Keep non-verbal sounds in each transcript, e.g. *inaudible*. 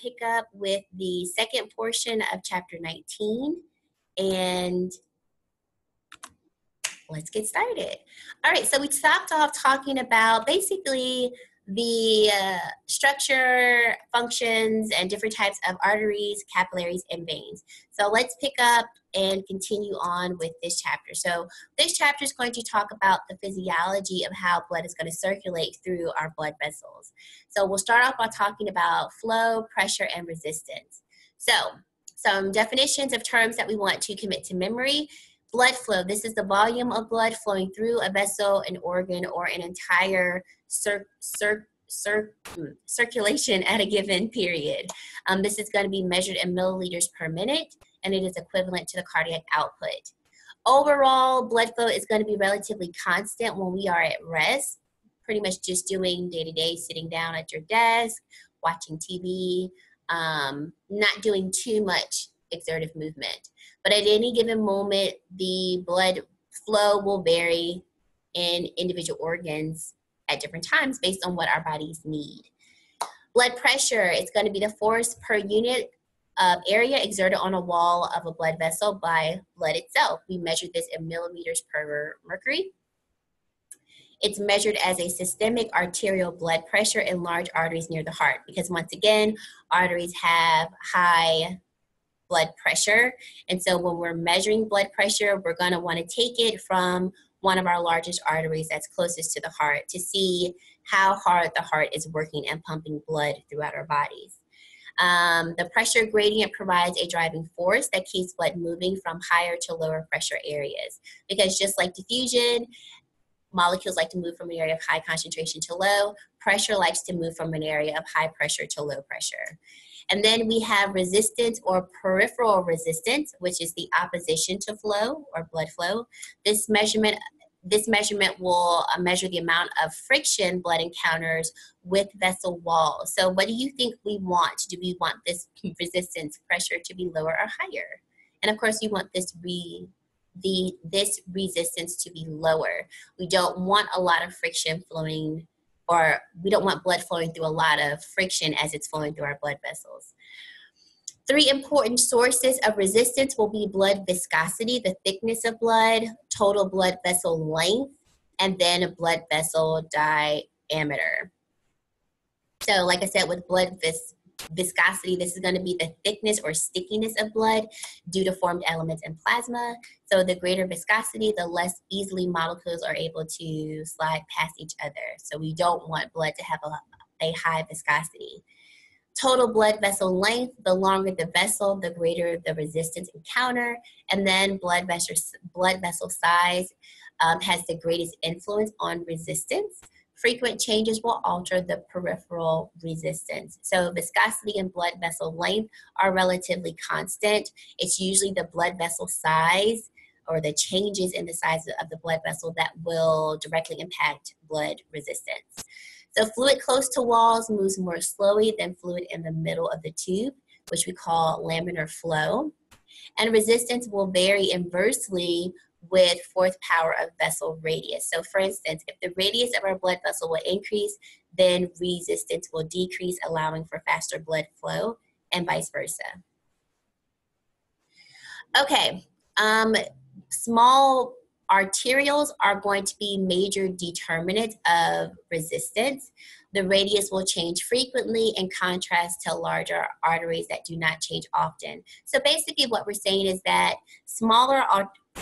pick up with the second portion of chapter 19 and let's get started. All right, so we stopped off talking about basically the uh, structure, functions, and different types of arteries, capillaries, and veins. So let's pick up and continue on with this chapter. So this chapter is going to talk about the physiology of how blood is going to circulate through our blood vessels. So we'll start off by talking about flow, pressure, and resistance. So some definitions of terms that we want to commit to memory. Blood flow, this is the volume of blood flowing through a vessel, an organ, or an entire cir- cir- cir- hmm, circulation at a given period. Um, this is going to be measured in milliliters per minute and it is equivalent to the cardiac output. Overall, blood flow is going to be relatively constant when we are at rest, pretty much just doing day to day, sitting down at your desk, watching TV, um, not doing too much exertive movement. But at any given moment, the blood flow will vary in individual organs at different times based on what our bodies need. Blood pressure is going to be the force per unit of area exerted on a wall of a blood vessel by blood itself. We measure this in millimeters per mercury. It's measured as a systemic arterial blood pressure in large arteries near the heart because once again, arteries have high blood pressure. And so when we're measuring blood pressure, we're going to want to take it from one of our largest arteries that's closest to the heart to see how hard the heart is working and pumping blood throughout our bodies. Um, the pressure gradient provides a driving force that keeps blood moving from higher to lower pressure areas. Because just like diffusion, molecules like to move from an area of high concentration to low, pressure likes to move from an area of high pressure to low pressure. And then we have resistance or peripheral resistance, which is the opposition to flow or blood flow. This measurement this measurement will uh, measure the amount of friction blood encounters with vessel walls. So what do you think we want? Do we want this resistance pressure to be lower or higher? And of course, you want this re the this resistance to be lower. We don't want a lot of friction flowing or we don't want blood flowing through a lot of friction as it's flowing through our blood vessels. Three important sources of resistance will be blood viscosity, the thickness of blood, total blood vessel length, and then blood vessel diameter. So, like I said, with blood vis- viscosity, this is going to be the thickness or stickiness of blood due to formed elements in plasma. So, the greater viscosity, the less easily molecules are able to slide past each other. So, we don't want blood to have a, a high viscosity. Total blood vessel length, the longer the vessel, the greater the resistance encounter. And then blood vessel, blood vessel size um, has the greatest influence on resistance. Frequent changes will alter the peripheral resistance. So viscosity and blood vessel length are relatively constant. It's usually the blood vessel size or the changes in the size of the blood vessel that will directly impact blood resistance. So fluid close to walls moves more slowly than fluid in the middle of the tube, which we call laminar flow. And resistance will vary inversely with fourth power of vessel radius. So for instance, if the radius of our blood vessel will increase, then resistance will decrease, allowing for faster blood flow and vice versa. Okay, um, small Arterioles are going to be major determinants of resistance. The radius will change frequently in contrast to larger arteries that do not change often. So basically what we're saying is that smaller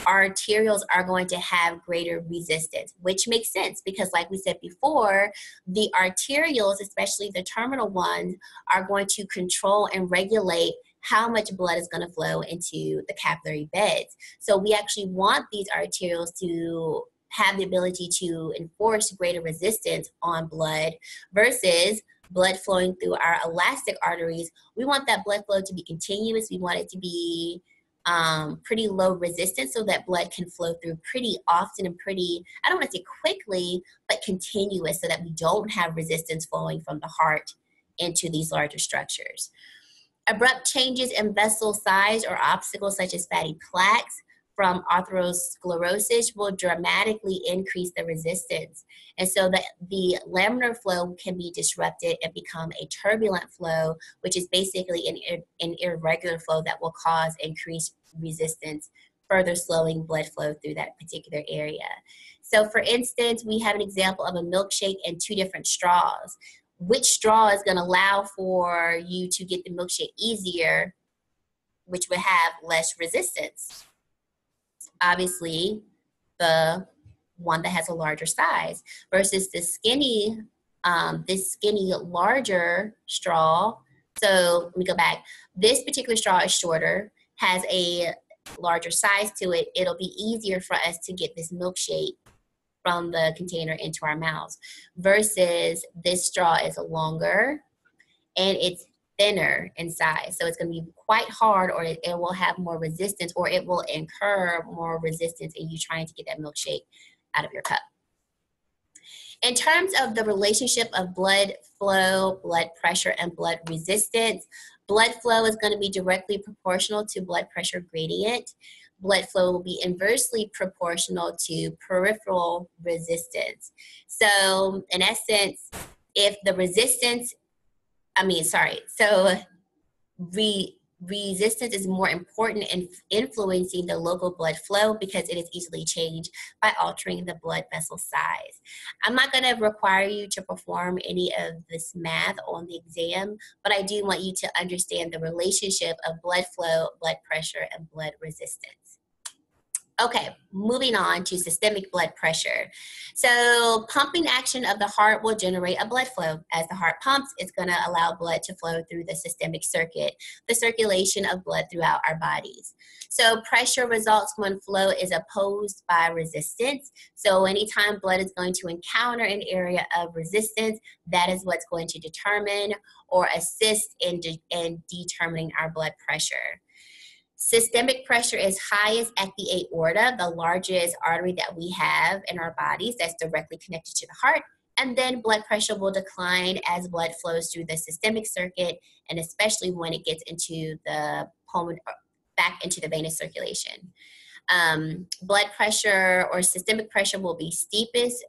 arterioles are going to have greater resistance, which makes sense because, like we said before, the arterioles, especially the terminal ones, are going to control and regulate how much blood is going to flow into the capillary beds. So we actually want these arterioles to have the ability to enforce greater resistance on blood versus blood flowing through our elastic arteries. We want that blood flow to be continuous. We want it to be um, pretty low resistance so that blood can flow through pretty often and pretty, I don't want to say quickly, but continuous so that we don't have resistance flowing from the heart into these larger structures. Abrupt changes in vessel size or obstacles such as fatty plaques, from atherosclerosis will dramatically increase the resistance. And so the, the laminar flow can be disrupted and become a turbulent flow, which is basically an, an irregular flow that will cause increased resistance, further slowing blood flow through that particular area. So for instance, we have an example of a milkshake and two different straws. Which straw is gonna allow for you to get the milkshake easier, which would have less resistance? Obviously the one that has a larger size versus the skinny um, this skinny larger straw. So let me go back. This particular straw is shorter has a larger size to it. It'll be easier for us to get this milkshake from the container into our mouths versus this straw is longer and it's thinner in size. So it's going to be quite hard or it, it, will have more resistance or it will incur more resistance in you trying to get that milkshake out of your cup. In terms of the relationship of blood flow, blood pressure, and blood resistance, blood flow is going to be directly proportional to blood pressure gradient. Blood flow will be inversely proportional to peripheral resistance. So, in essence, if the resistance I mean, sorry. So re, resistance is more important in influencing the local blood flow because it is easily changed by altering the blood vessel size. I'm not going to require you to perform any of this math on the exam, but I do want you to understand the relationship of blood flow, blood pressure, and blood resistance. Okay, moving on to systemic blood pressure. So, pumping action of the heart will generate a blood flow. As the heart pumps, it's going to allow blood to flow through the systemic circuit, the circulation of blood throughout our bodies. So, pressure results when flow is opposed by resistance. So, anytime blood is going to encounter an area of resistance, that is what's going to determine or assist in, de- in determining our blood pressure. Systemic pressure is highest at the aorta, the largest artery that we have in our bodies that's directly connected to the heart. And then blood pressure will decline as blood flows through the systemic circuit, and especially when it gets into the pulmonary, back into the venous circulation. Um, blood pressure or systemic pressure will be steepest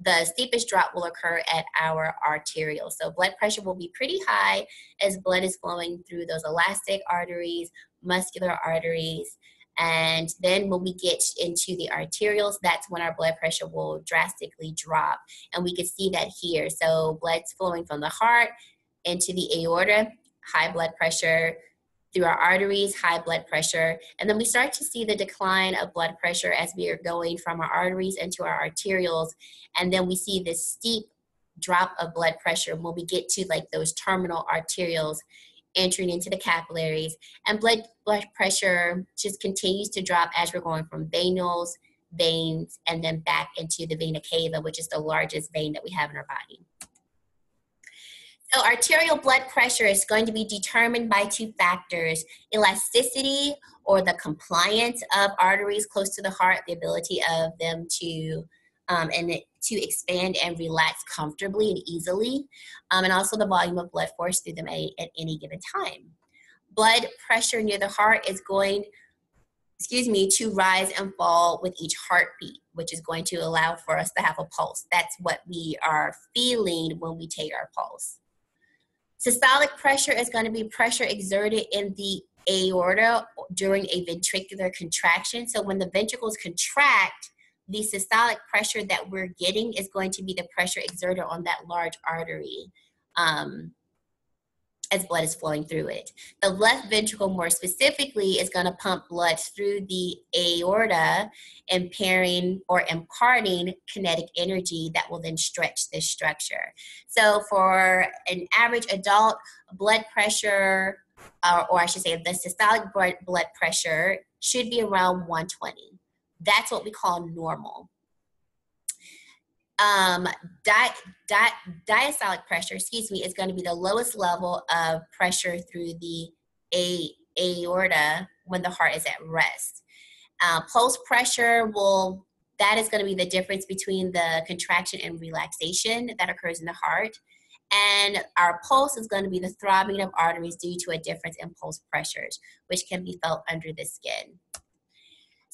the steepest drop will occur at our arterial. So blood pressure will be pretty high as blood is flowing through those elastic arteries, muscular arteries. And then when we get into the arterioles, that's when our blood pressure will drastically drop. And we can see that here. So blood's flowing from the heart into the aorta, high blood pressure, through our arteries, high blood pressure. And then we start to see the decline of blood pressure as we are going from our arteries into our arterioles. And then we see this steep drop of blood pressure when we get to like those terminal arterioles entering into the capillaries and blood blood pressure just continues to drop as we're going from venules veins and then back into the vena cava which is the largest vein that we have in our body so arterial blood pressure is going to be determined by two factors elasticity or the compliance of arteries close to the heart the ability of them to um, and to expand and relax comfortably and easily, um, and also the volume of blood force through them at, at any given time. Blood pressure near the heart is going, excuse me, to rise and fall with each heartbeat, which is going to allow for us to have a pulse. That's what we are feeling when we take our pulse. Systolic pressure is going to be pressure exerted in the aorta during a ventricular contraction. So when the ventricles contract, the systolic pressure that we're getting is going to be the pressure exerted on that large artery um, as blood is flowing through it. The left ventricle, more specifically, is going to pump blood through the aorta, impairing or imparting kinetic energy that will then stretch this structure. So, for an average adult, blood pressure, or, or I should say, the systolic blood pressure should be around 120. That's what we call normal. Um, di- di- diastolic pressure, excuse me, is going to be the lowest level of pressure through the a- aorta when the heart is at rest. Uh, pulse pressure will that is going to be the difference between the contraction and relaxation that occurs in the heart. And our pulse is going to be the throbbing of arteries due to a difference in pulse pressures, which can be felt under the skin.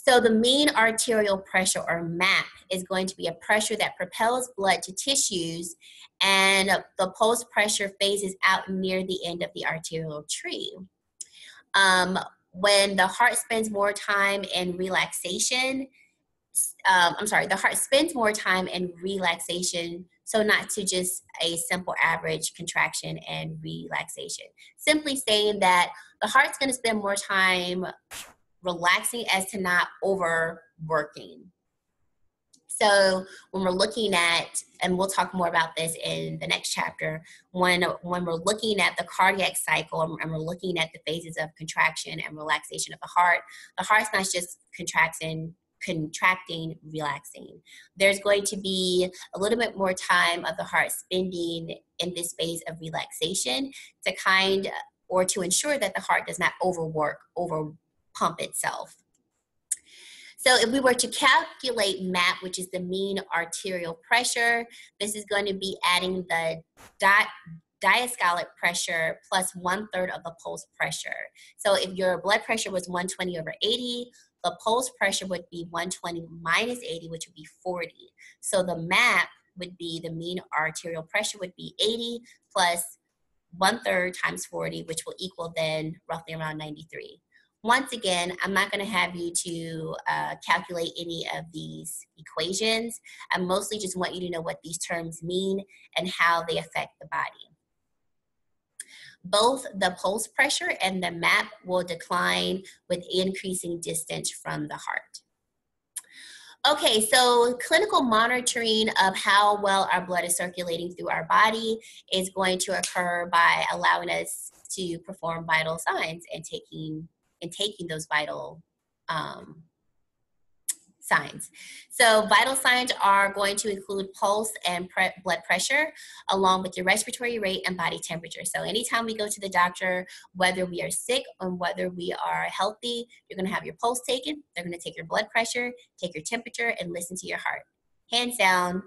So the mean arterial pressure or MAP is going to be a pressure that propels blood to tissues and the pulse pressure phases out near the end of the arterial tree. Um, when the heart spends more time in relaxation, um, I'm sorry, the heart spends more time in relaxation, so not to just a simple average contraction and relaxation. Simply saying that the heart's going to spend more time relaxing as to not overworking. So when we're looking at, and we'll talk more about this in the next chapter, when when we're looking at the cardiac cycle and we're looking at the phases of contraction and relaxation of the heart, the heart's not just contracting contracting, relaxing. There's going to be a little bit more time of the heart spending in this phase of relaxation to kind or to ensure that the heart does not overwork, over pump itself. So if we were to calculate MAP, which is the mean arterial pressure, this is going to be adding the dot diastolic pressure plus one third of the pulse pressure. So if your blood pressure was 120 over 80, the pulse pressure would be 120 minus 80, which would be 40. So the MAP would be the mean arterial pressure would be 80 plus one third times 40, which will equal then roughly around 93. Once again, I'm not going to have you to uh, calculate any of these equations. I mostly just want you to know what these terms mean and how they affect the body both the pulse pressure and the MAP will decline with increasing distance from the heart. Okay, so clinical monitoring of how well our blood is circulating through our body is going to occur by allowing us to perform vital signs and taking and taking those vital um, signs. So vital signs are going to include pulse and pre- blood pressure, along with your respiratory rate and body temperature. So anytime we go to the doctor, whether we are sick or whether we are healthy, you're going to have your pulse taken. They're going to take your blood pressure, take your temperature, and listen to your heart. Hands down,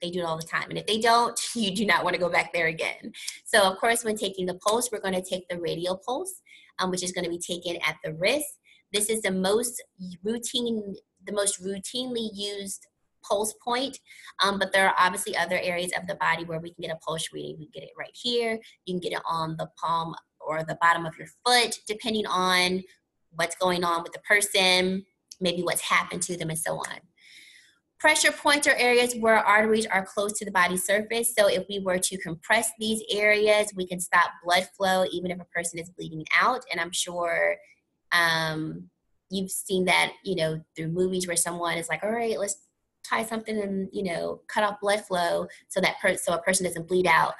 they do it all the time. And if they don't, *laughs* you do not want to go back there again. So, of course, when taking the pulse, we're going to take the radial pulse, um, which is going to be taken at the wrist. This is the most routine the most routinely used pulse point, um, but there are obviously other areas of the body where we can get a pulse reading. We get it right here. You can get it on the palm or the bottom of your foot, depending on what's going on with the person, maybe what's happened to them, and so on. Pressure points are areas where arteries are close to the body surface. So if we were to compress these areas, we can stop blood flow even if a person is bleeding out. And I'm sure um, you've seen that you know through movies where someone is like all right let's tie something and you know cut off blood flow so that per- so a person doesn't bleed out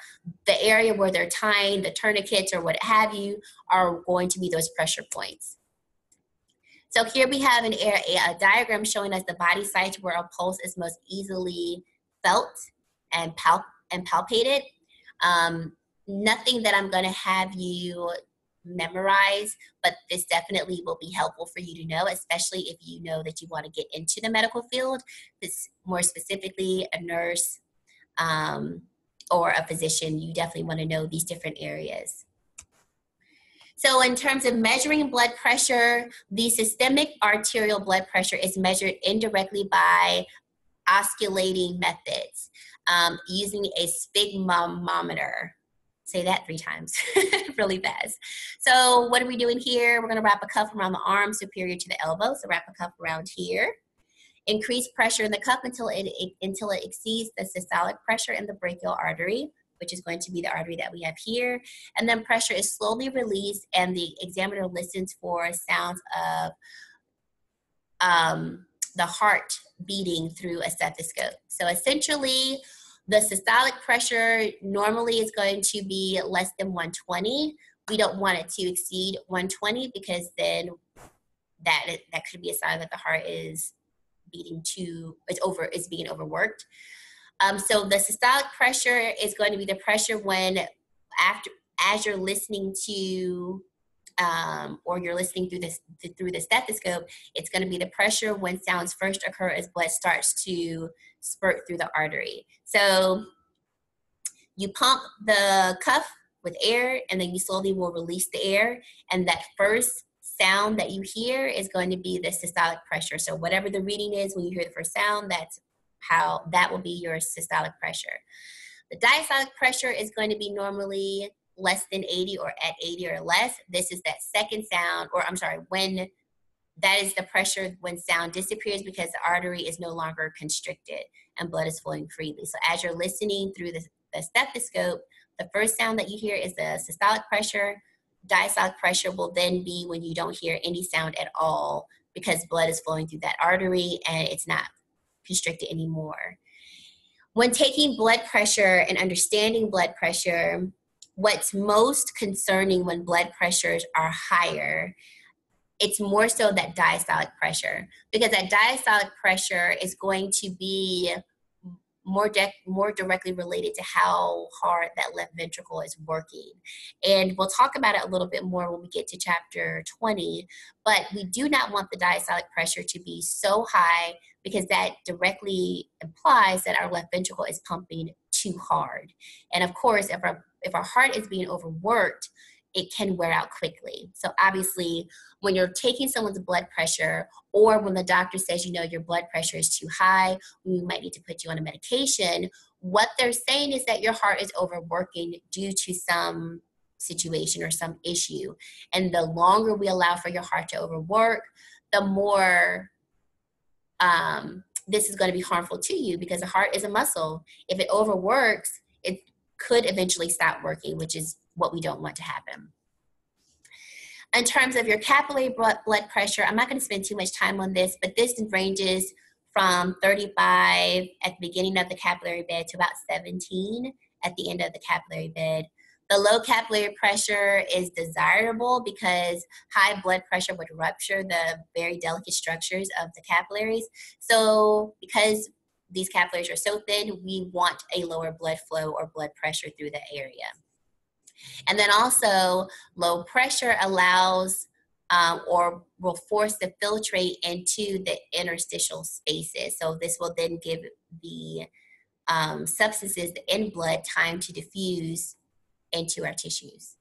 the area where they're tying the tourniquets or what have you are going to be those pressure points so here we have an a, a diagram showing us the body sites where a pulse is most easily felt and and palpated um, nothing that i'm going to have you memorize, but this definitely will be helpful for you to know, especially if you know that you want to get into the medical field. This more specifically, a nurse um, or a physician, you definitely want to know these different areas. So, in terms of measuring blood pressure, the systemic arterial blood pressure is measured indirectly by auscultating methods um, using a sphygmomanometer say that three times *laughs* really fast. So what are we doing here? We're gonna wrap a cuff around the arm superior to the elbow. So wrap a cuff around here. Increase pressure in the cuff until it until it exceeds the systolic pressure in the brachial artery, which is going to be the artery that we have here. And then pressure is slowly released and the examiner listens for sounds of um, the heart beating through a stethoscope. So essentially, the systolic pressure normally is going to be less than 120. We don't want it to exceed 120 because then that that could be a sign that the heart is beating too it's over it's being overworked. Um, so the systolic pressure is going to be the pressure when after as you're listening to um, or you're listening through this through the stethoscope, it's going to be the pressure when sounds first occur as blood starts to spurt through the artery. So you pump the cuff with air, and then you slowly will release the air, and that first sound that you hear is going to be the systolic pressure. So whatever the reading is when you hear the first sound, that's how that will be your systolic pressure. The diastolic pressure is going to be normally less than 80 or at 80 or less. This is that second sound, or I'm sorry, when that is the pressure when sound disappears because the artery is no longer constricted and blood is flowing freely. So as you're listening through the, the stethoscope, the first sound that you hear is the systolic pressure. Diastolic pressure will then be when you don't hear any sound at all because blood is flowing through that artery and it's not constricted anymore. When taking blood pressure and understanding blood pressure, what's most concerning when blood pressures are higher it's more so that diastolic pressure because that diastolic pressure is going to be more de- more directly related to how hard that left ventricle is working. And we'll talk about it a little bit more when we get to chapter 20, but we do not want the diastolic pressure to be so high because that directly implies that our left ventricle is pumping too hard. And of course, if our if our heart is being overworked, it can wear out quickly. So obviously, when you're taking someone's blood pressure or when the doctor says, you know, your blood pressure is too high, we might need to put you on a medication, what they're saying is that your heart is overworking due to some situation or some issue. And the longer we allow for your heart to overwork, the more um, this is going to be harmful to you because the heart is a muscle. If it overworks, it could eventually stop working, which is what we don't want to happen. In terms of your capillary blood pressure, I'm not going to spend too much time on this, but this ranges from 35 at the beginning of the capillary bed to about 17 at the end of the capillary bed. The low capillary pressure is desirable because high blood pressure would rupture the very delicate structures of the capillaries. So, because these capillaries are so thin, we want a lower blood flow or blood pressure through the area. And then also, low pressure allows um, or will force the filtrate into the interstitial spaces. So this will then give the um, substances in blood time to diffuse into our tissues.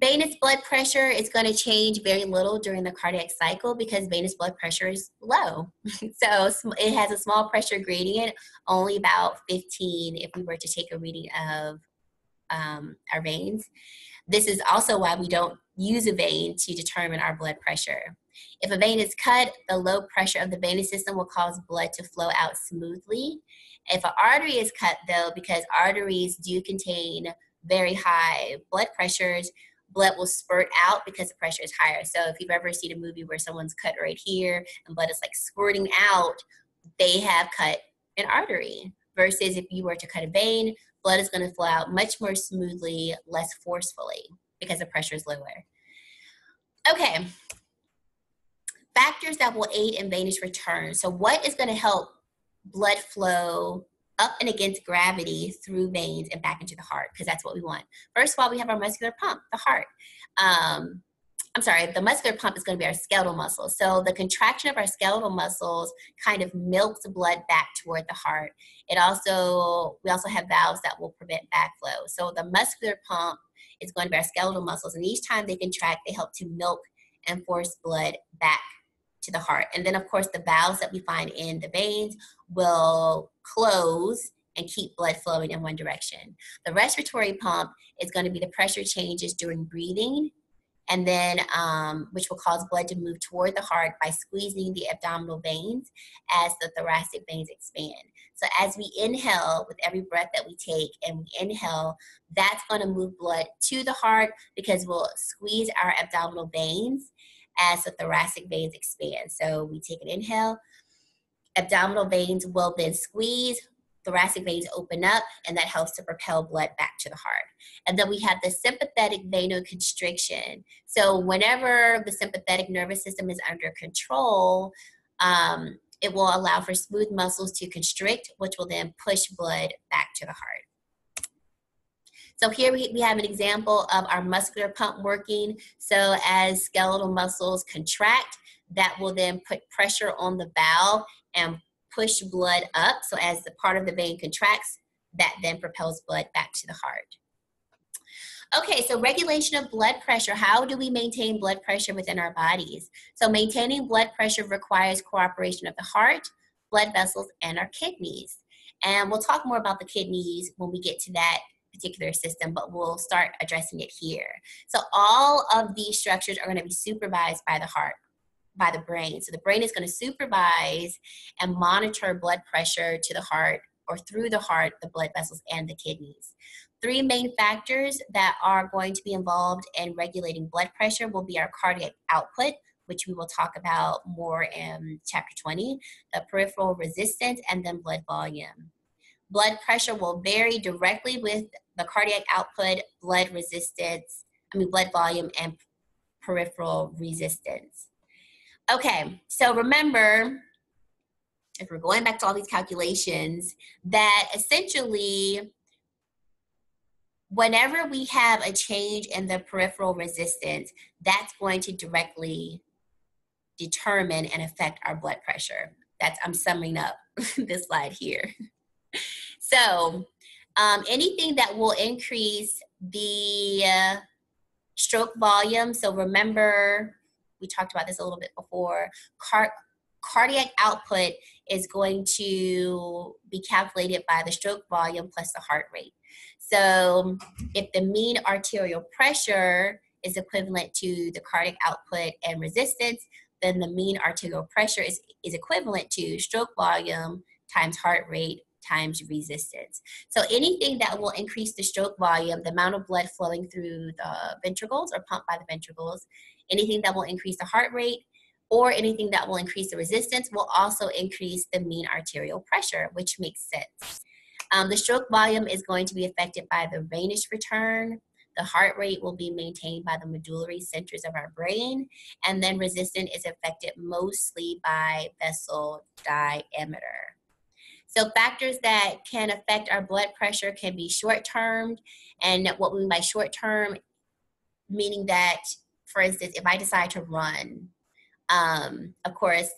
Venous blood pressure is going to change very little during the cardiac cycle because venous blood pressure is low. *laughs* so it has a small pressure gradient, only about 15 if we were to take a reading of um, our veins. This is also why we don't use a vein to determine our blood pressure. If a vein is cut, the low pressure of the venous system will cause blood to flow out smoothly. If an artery is cut, though, because arteries do contain very high blood pressures, blood will spurt out because the pressure is higher. So if you've ever seen a movie where someone's cut right here and blood is like squirting out, they have cut an artery. Versus if you were to cut a vein, blood is going to flow out much more smoothly, less forcefully because the pressure is lower. Okay, factors that will aid in venous return. So, what is going to help blood flow up and against gravity through veins and back into the heart? Because that's what we want. First of all, we have our muscular pump, the heart. Um, I'm sorry, the muscular pump is going to be our skeletal muscles. So the contraction of our skeletal muscles kind of milks blood back toward the heart. It also, we also have valves that will prevent backflow. So the muscular pump is going to be our skeletal muscles, and each time they contract, they help to milk and force blood back to the heart. And then, of course, the valves that we find in the veins will close and keep blood flowing in one direction. The respiratory pump is going to be the pressure changes during breathing and then um, which will cause blood to move toward the heart by squeezing the abdominal veins as the thoracic veins expand. So as we inhale with every breath that we take and we inhale, that's going to move blood to the heart because we'll squeeze our abdominal veins as the thoracic veins expand. So we take an inhale, abdominal veins will then squeeze, thoracic veins open up, and that helps to propel blood back to the heart. And then we have the sympathetic vasoconstriction. So whenever the sympathetic nervous system is under control, um, it will allow for smooth muscles to constrict, which will then push blood back to the heart. So here we, we have an example of our muscular pump working. So as skeletal muscles contract, that will then put pressure on the valve and push blood up. So as the part of the vein contracts, that then propels blood back to the heart. Okay, so regulation of blood pressure. How do we maintain blood pressure within our bodies? So, maintaining blood pressure requires cooperation of the heart, blood vessels, and our kidneys. And we'll talk more about the kidneys when we get to that particular system, but we'll start addressing it here. So, all of these structures are going to be supervised by the heart, by the brain. So, the brain is going to supervise and monitor blood pressure to the heart or through the heart, the blood vessels, and the kidneys. Three main factors that are going to be involved in regulating blood pressure will be our cardiac output, which we will talk about more in chapter 20, the peripheral resistance, and then blood volume. Blood pressure will vary directly with the cardiac output, blood resistance, I mean, blood volume, and peripheral resistance. Okay, so remember, if we're going back to all these calculations, that essentially whenever we have a change in the peripheral resistance, that's going to directly determine and affect our blood pressure. That's I'm summing up *laughs* this slide here. So um, anything that will increase the uh, stroke volume. So remember, we talked about this a little bit before. Car- cardiac output is going to be calculated by the stroke volume plus the heart rate. So if the mean arterial pressure is equivalent to the cardiac output and resistance, then the mean arterial pressure is, is equivalent to stroke volume times heart rate times resistance. So anything that will increase the stroke volume, the amount of blood flowing through the ventricles or pumped by the ventricles, anything that will increase the heart rate, or anything that will increase the resistance will also increase the mean arterial pressure, which makes sense. Um, the stroke volume is going to be affected by the venous return. The heart rate will be maintained by the medullary centers of our brain. And then resistance is affected mostly by vessel diameter. So factors that can affect our blood pressure can be short-term. And what we mean by short-term, meaning that, for instance, if I decide to run, um, of course,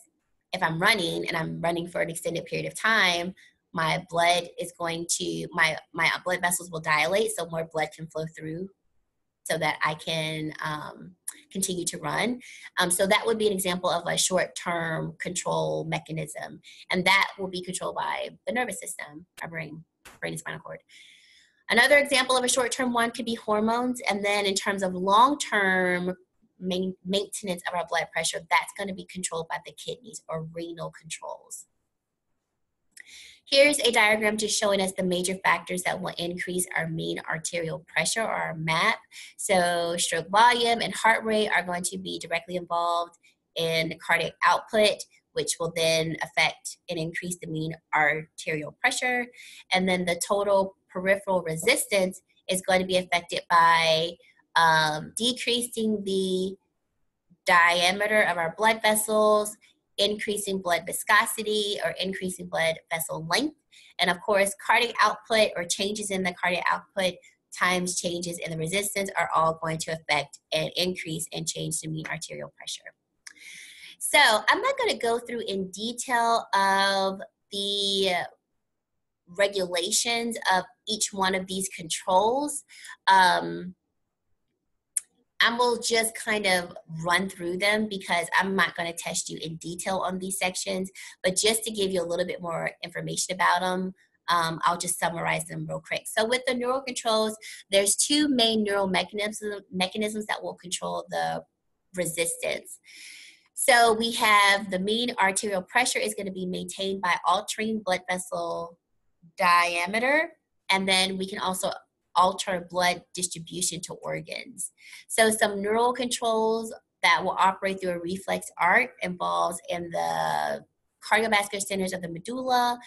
if I'm running and I'm running for an extended period of time, my blood is going to my my blood vessels will dilate so more blood can flow through so that i can um, continue to run. Um, so that would be an example of a short-term control mechanism and that will be controlled by the nervous system our brain brain and spinal cord. Another example of a short-term one could be hormones and then in terms of long-term maintenance of our blood pressure that's going to be controlled by the kidneys or renal controls Here's a diagram just showing us the major factors that will increase our mean arterial pressure or our MAP. So stroke volume and heart rate are going to be directly involved in cardiac output, which will then affect and increase the mean arterial pressure. And then the total peripheral resistance is going to be affected by um, decreasing the diameter of our blood vessels increasing blood viscosity or increasing blood vessel length. And of course, cardiac output or changes in the cardiac output times changes in the resistance are all going to affect an increase and change the mean arterial pressure. So I'm not going to go through in detail of the regulations of each one of these controls. Um, I will just kind of run through them because I'm not going to test you in detail on these sections, but just to give you a little bit more information about them, um, I'll just summarize them real quick. So with the neural controls, there's two main neural mechanisms, mechanisms that will control the resistance. So we have the mean arterial pressure is going to be maintained by altering blood vessel diameter. And then we can also alter blood distribution to organs. So some neural controls that will operate through a reflex arc involves in the cardiovascular centers of the medulla,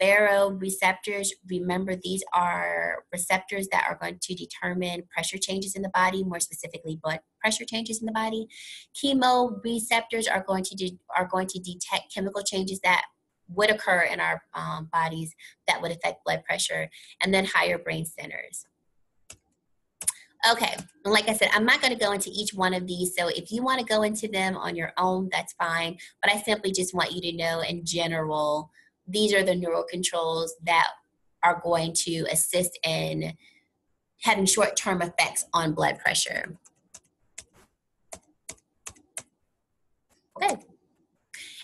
baroreceptors. Remember, these are receptors that are going to determine pressure changes in the body, more specifically blood pressure changes in the body. Chemoreceptors are going to de- are going to detect chemical changes that would occur in our um, bodies that would affect blood pressure, and then higher brain centers. Okay, like I said, I'm not going to go into each one of these. So if you want to go into them on your own, that's fine. But I simply just want you to know in general, these are the neural controls that are going to assist in having short-term effects on blood pressure. Okay.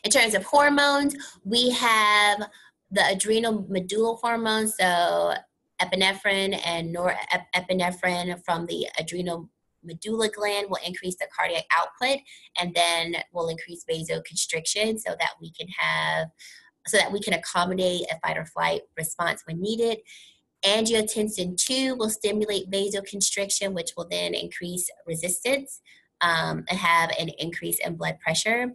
In terms of hormones, we have the adrenal medullal hormones, so epinephrine and norepinephrine from the adrenal medulla gland will increase the cardiac output and then will increase vasoconstriction so that we can have so that we can accommodate a fight or flight response when needed. Angiotensin 2 will stimulate vasoconstriction, which will then increase resistance um, and have an increase in blood pressure.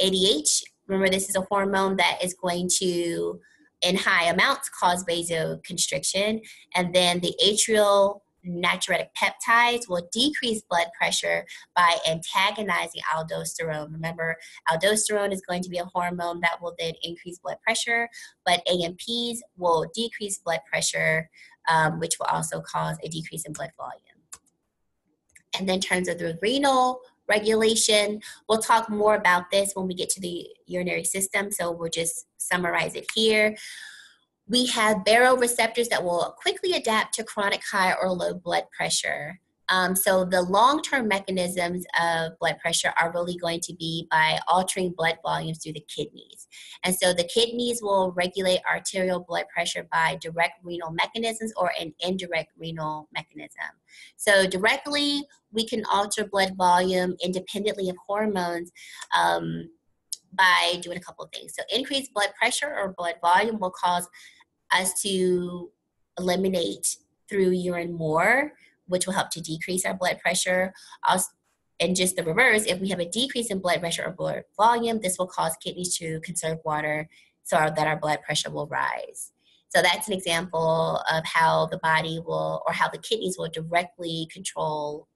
ADH, remember this is a hormone that is going to, in high amounts, cause vasoconstriction. And then the atrial natriuretic peptides will decrease blood pressure by antagonizing aldosterone. Remember, aldosterone is going to be a hormone that will then increase blood pressure, but ANPs will decrease blood pressure, um, which will also cause a decrease in blood volume. And then in terms of the renal regulation, we'll talk more about this when we get to the urinary system, so we'll just summarize it here. We have baroreceptors that will quickly adapt to chronic high or low blood pressure. Um, so the long-term mechanisms of blood pressure are really going to be by altering blood volumes through the kidneys. And so the kidneys will regulate arterial blood pressure by direct renal mechanisms or an indirect renal mechanism. So directly, we can alter blood volume independently of hormones um, by doing a couple of things. So increased blood pressure or blood volume will cause us to eliminate through urine more, which will help to decrease our blood pressure. Also, and just the reverse, if we have a decrease in blood pressure or blood volume, this will cause kidneys to conserve water so that our blood pressure will rise. So that's an example of how the body will, or how the kidneys will directly control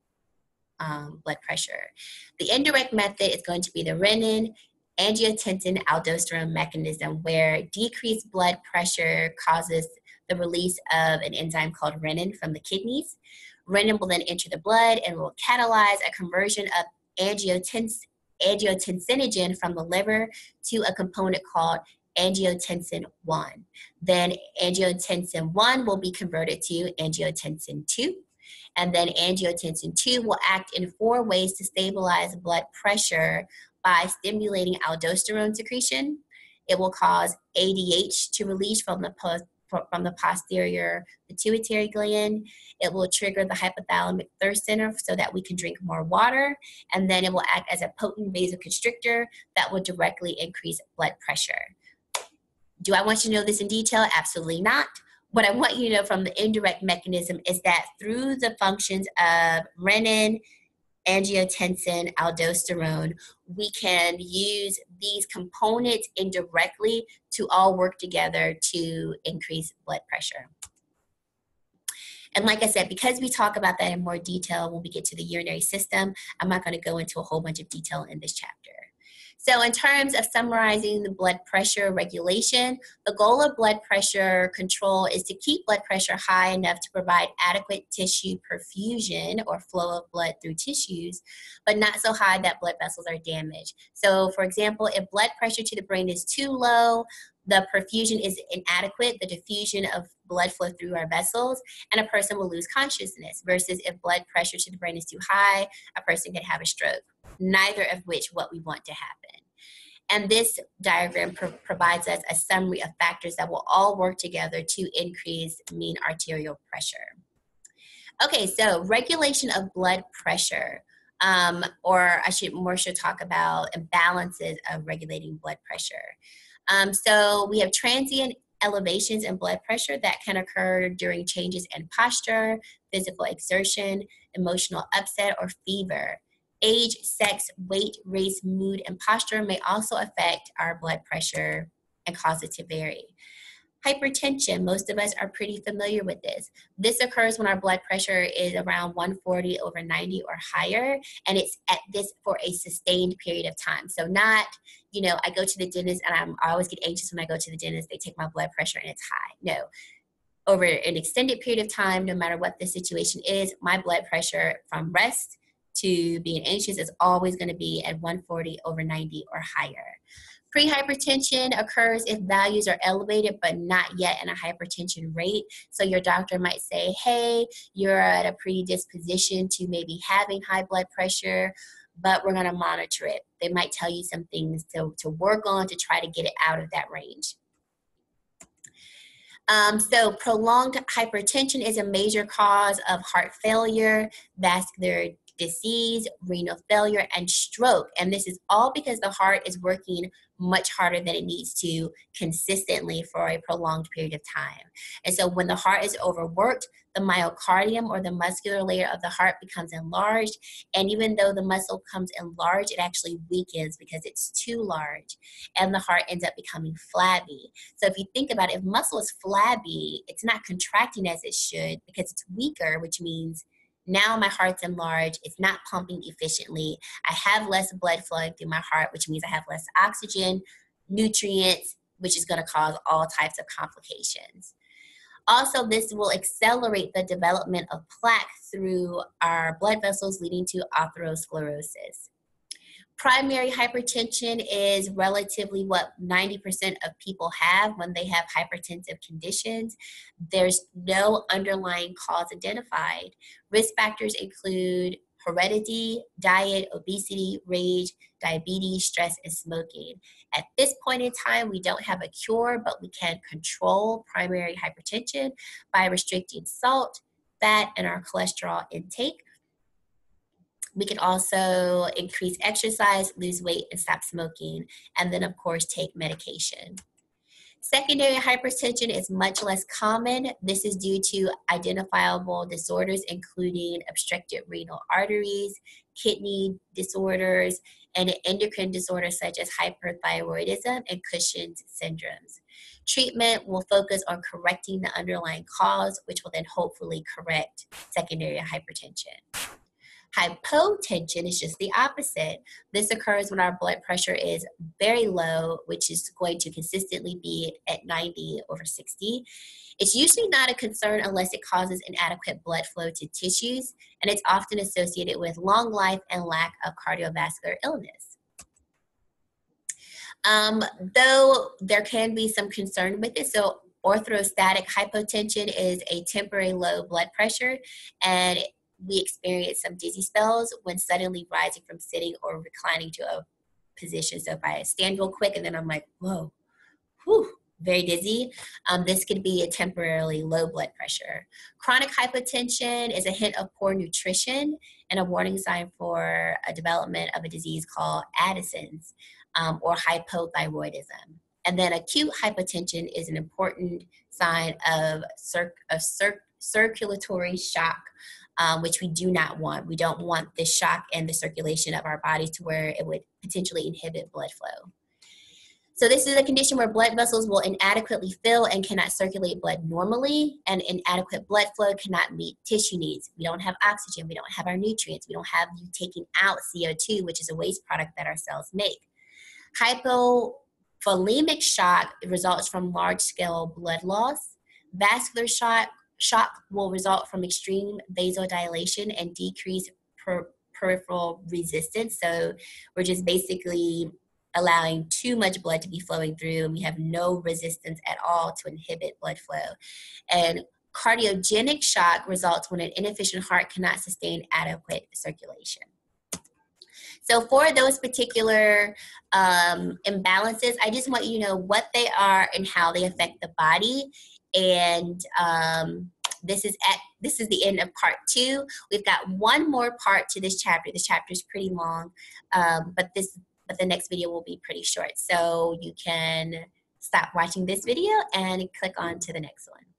um, blood pressure. The indirect method is going to be the renin angiotensin aldosterone mechanism where decreased blood pressure causes the release of an enzyme called renin from the kidneys. Renin will then enter the blood and will catalyze a conversion of angiotens- angiotensinogen from the liver to a component called angiotensin 1. Then angiotensin 1 will be converted to angiotensin 2. And then angiotensin 2 will act in four ways to stabilize blood pressure by stimulating aldosterone secretion. It will cause ADH to release from the post, from the posterior pituitary gland. It will trigger the hypothalamic thirst center so that we can drink more water. And then it will act as a potent vasoconstrictor that will directly increase blood pressure. Do I want you to know this in detail? Absolutely not. What I want you to know from the indirect mechanism is that through the functions of renin, angiotensin, aldosterone, we can use these components indirectly to all work together to increase blood pressure. And like I said, because we talk about that in more detail when we get to the urinary system, I'm not going to go into a whole bunch of detail in this chapter. So, in terms of summarizing the blood pressure regulation, the goal of blood pressure control is to keep blood pressure high enough to provide adequate tissue perfusion or flow of blood through tissues, but not so high that blood vessels are damaged. So, for example, if blood pressure to the brain is too low, the perfusion is inadequate, the diffusion of blood flow through our vessels, and a person will lose consciousness. Versus if blood pressure to the brain is too high, a person can have a stroke neither of which what we want to happen. And this diagram pro provides us a summary of factors that will all work together to increase mean arterial pressure. Okay, so regulation of blood pressure, um, or I should more should talk about imbalances of regulating blood pressure. Um, so we have transient elevations in blood pressure that can occur during changes in posture, physical exertion, emotional upset, or fever. Age, sex, weight, race, mood, and posture may also affect our blood pressure and cause it to vary. Hypertension, most of us are pretty familiar with this. This occurs when our blood pressure is around 140 over 90 or higher, and it's at this for a sustained period of time. So, not, you know, I go to the dentist and I'm, I always get anxious when I go to the dentist, they take my blood pressure and it's high. No. Over an extended period of time, no matter what the situation is, my blood pressure from rest to being anxious is always going to be at 140 over 90 or higher. Prehypertension occurs if values are elevated but not yet in a hypertension rate. So your doctor might say, hey, you're at a predisposition to maybe having high blood pressure, but we're going to monitor it. They might tell you some things to, to work on to try to get it out of that range. Um, so prolonged hypertension is a major cause of heart failure, vascular disease, renal failure, and stroke. And this is all because the heart is working much harder than it needs to consistently for a prolonged period of time. And so when the heart is overworked, the myocardium or the muscular layer of the heart becomes enlarged. And even though the muscle becomes enlarged, it actually weakens because it's too large. And the heart ends up becoming flabby. So if you think about it, if muscle is flabby, it's not contracting as it should because it's weaker, which means now my heart's enlarged, it's not pumping efficiently. I have less blood flowing through my heart, which means I have less oxygen, nutrients, which is going to cause all types of complications. Also, this will accelerate the development of plaque through our blood vessels, leading to atherosclerosis. Primary hypertension is relatively what 90% of people have when they have hypertensive conditions. There's no underlying cause identified. Risk factors include heredity, diet, obesity, rage, diabetes, stress, and smoking. At this point in time, we don't have a cure, but we can control primary hypertension by restricting salt, fat, and our cholesterol intake. We can also increase exercise, lose weight, and stop smoking, and then, of course, take medication. Secondary hypertension is much less common. This is due to identifiable disorders, including obstructed renal arteries, kidney disorders, and endocrine disorders such as hyperthyroidism and Cushing's syndromes. Treatment will focus on correcting the underlying cause, which will then hopefully correct secondary hypertension. Hypotension is just the opposite. This occurs when our blood pressure is very low, which is going to consistently be at 90 over 60. It's usually not a concern unless it causes inadequate blood flow to tissues, and it's often associated with long life and lack of cardiovascular illness. Um, though there can be some concern with it, so orthostatic hypotension is a temporary low blood pressure, and we experience some dizzy spells when suddenly rising from sitting or reclining to a position. So if I stand real quick and then I'm like, whoa, whew, very dizzy, um, this could be a temporarily low blood pressure. Chronic hypotension is a hint of poor nutrition and a warning sign for a development of a disease called Addison's um, or hypothyroidism. And then acute hypotension is an important sign of, cir- of cir- circulatory shock um, which we do not want. We don't want the shock and the circulation of our body to where it would potentially inhibit blood flow. So this is a condition where blood vessels will inadequately fill and cannot circulate blood normally, and inadequate blood flow cannot meet tissue needs. We don't have oxygen, we don't have our nutrients, we don't have you taking out CO2, which is a waste product that our cells make. Hypovolemic shock results from large-scale blood loss. Vascular shock Shock will result from extreme vasodilation and decreased per- peripheral resistance. So we're just basically allowing too much blood to be flowing through, and we have no resistance at all to inhibit blood flow. And cardiogenic shock results when an inefficient heart cannot sustain adequate circulation. So for those particular um, imbalances, I just want you to know what they are and how they affect the body and um, this is at this is the end of part two. We've got one more part to this chapter. This chapter is pretty long, um, but this but the next video will be pretty short. So you can stop watching this video and click on to the next one.